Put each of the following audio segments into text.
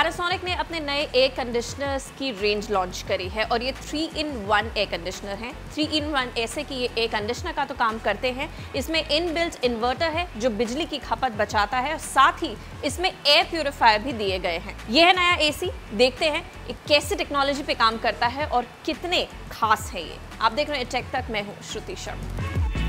Panasonic ने अपने नए एयर कंडीशनर्स की रेंज लॉन्च करी है और ये three in one air conditioner है। थ्री इन वन ऐसे कि ये एयर कंडीशनर का तो काम करते हैं। इसमें इन बिल्ट इन्वर्टर है जो बिजली की खपत बचाता है और साथ ही इसमें एयर प्योरीफायर भी दिए गए हैं। ये है नया एसी देखते हैं कैसे टेक्नोलॉजी पे काम करता है और कितने खास है ये। आप देख रहे हैं टेक तक मैं हूँ श्रुति शर्मा।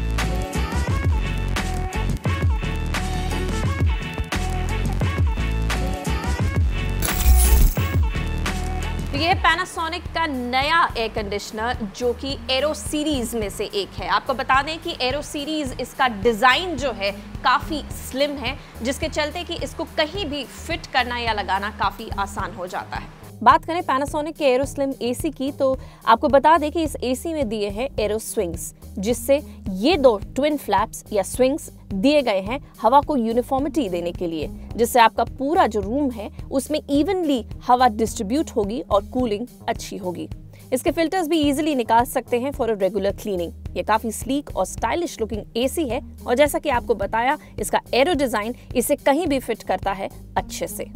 ये पैनासोनिक का नया एयर कंडीशनर जो कि एरो सीरीज़ में से एक है। आपको बता दें कि एरो सीरीज़ इसका डिज़ाइन जो है काफ़ी स्लिम है, जिसके चलते कि इसको कहीं भी फिट करना या लगाना काफ़ी आसान हो जाता है। बात करें पैनासोनिक के एरो स्लिम एसी की तो आपको बता दें कि इस एसी में दिए हैं एरो स्विंग्स जिससे ये दो ट्विन फ्लैप्स या स्विंग्स दिए गए हैं हवा को यूनिफॉर्मिटी देने के लिए, जिससे आपका पूरा जो रूम है, उसमें इवनली हवा डिस्ट्रीब्यूट होगी और कूलिंग अच्छी होगी। इसके फिल्टर्स भी इजीली निकाल सकते हैं फॉर अ रेगुलर क्लीनिंग ये काफ़ी स्लीक और स्टाइलिश लुकिंग एसी है, और जैसा कि आपको बताया, इसका एरो डिज़ाइन इसे कहीं भी फिट करता है अच्छे से।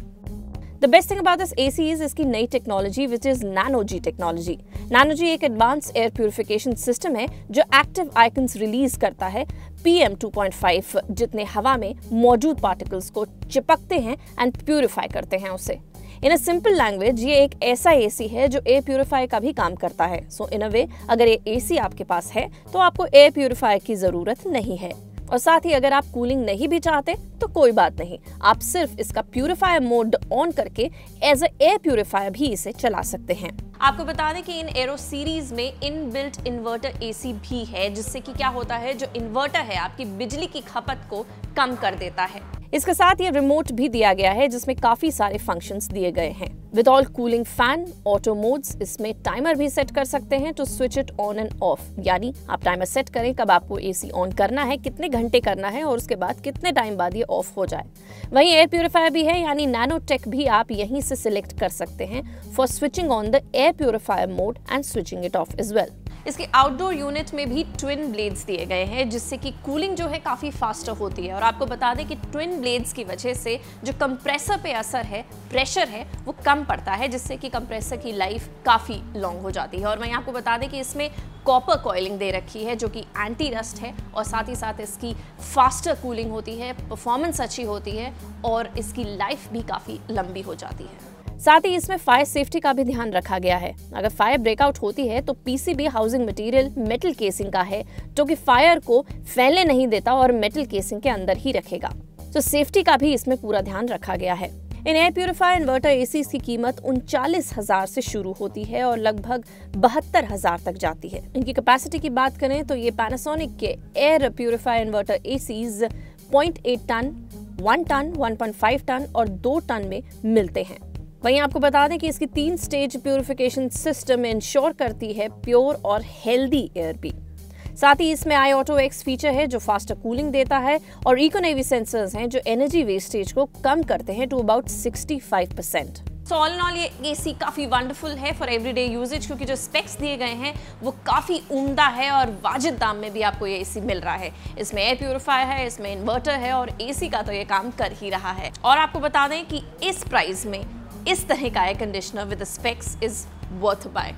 The best thing about this AC is इसकी नई technology which is nanoe G technology nanoe G एक एडवांस एयर प्यूरिफिकेशन सिस्टम है, जो एक्टिव आइकन्स रिलीज़ करता है पीएम 2.5 जितने हवा में मौजूद पार्टिकल्स को चिपकते हैं एंड प्यूरिफाई करते हैं उसे. इन अ सिंपल लैंग्वेज ये एक ऐसा एसी है जो एयर प्यूरिफायर का भी काम करता है. सो इन अ वे अगर ये एसी आपके पास है तो आपको एयर प्यूरिफायर की ज़रूरत नहीं है. और साथ ही अगर आप कूलिंग नहीं भी चाहते तो कोई बात नहीं। आप सिर्फ़ इसका प्यूरिफायर मोड ऑन करके एज अ एयर प्यूरिफायर भी इसे चला सकते हैं। आपको बता दें कि इन एरो सीरीज़ में इन बिल्ट इन्वर्टर एसी भी है, जिससे कि क्या होता है, जो इन्वर्टर है, आपकी बिजली की खपत को कम कर देता है। इसके साथ ये रिमोट भी दिया गया है, जिसमें काफ़ी सारे फ़ंक्शंस दिए गए हैं। With all cooling fan auto modes इसमें टाइमर भी सेट कर सकते हैं to switch it on and off यानी आप टाइमर सेट करें, कब आपको एसी ऑन करना है, कितने घंटे करना है, और उसके बाद कितने टाइम बाद ये ऑफ़ हो जाए। वहीं एयर प्योरीफायर भी है, यानी नैनो टेक भी आप यहीं से सिलेक्ट कर सकते हैं for switching on the air purifier mode and switching it off is well इसके आउटडोर यूनिट में भी ट्विन ब्लेड्स दिए गए हैं, जिससे कि कूलिंग जो है काफ़ी फास्टर होती है। और आपको बता दें कि ट्विन ब्लेड्स की वजह से जो कंप्रेसर पे असर है प्रेशर है, वो कम पड़ता है, जिससे कि कंप्रेसर की लाइफ काफ़ी लॉन्ग हो जाती है। और मैं आपको बता दें कि इसमें कॉपर कॉइलिंग दे रखी है, जो कि एंटी रस्ट है, और साथ ही साथ इसकी फास्टर कूलिंग होती है परफॉर्मेंस अच्छी होती है, और इसकी लाइफ भी काफ़ी लंबी हो जाती है। साथ ही इसमें फायर सेफ्टी का भी ध्यान रखा गया है। अगर फायर ब्रेकआउट होती है तो PCB housing material metal casing का है, जो कि फायर को फैलने नहीं देता और मेटल केसिंग के अंदर ही रखेगा। तो सेफ्टी का भी इसमें पूरा ध्यान रखा गया है। इन एयर प्योरीफायर इन्वर्टर एसी की कीमत उनचालीस हज़ार से शुरू होती है और लगभग बहत्तर हज़ार तक जाती है। इनकी कैपेसिटी की बात करें तो ये पैनासोनिक के air purifier inverter ACs 0.8 ton 1 ton 1.5 ton और 2 टन में मिलते हैं। वहीं आपको बता दें कि इसकी तीन स्टेज प्योरिफिकेशन सिस्टम इंश्योर करती है प्योर और हेल्दी एयर भी साथ ही इसमें आई ऑटो एक्स फीचर है जो फास्टर कूलिंग देता है और इकोनेवी सेंसर्स हैं जो एनर्जी वेस्टेज को कम करते हैं to about 65 percent so all in all ये एसी काफ़ी वंडरफुल है फॉर एवरीडे यूजेज क्योंकि जो स्पेक्स दिए गए हैं, वो काफ़ी उम्दा है और वाजिद दाम में भी आपको ये एसी मिल रहा है। इसमें एयर प्योरीफायर है, इसमें इन्वर्टर है और एसी का तो ये काम कर ही रहा है। और आपको बता दें कि इस प्राइस में इस तरह का air conditioner with specs is worth buy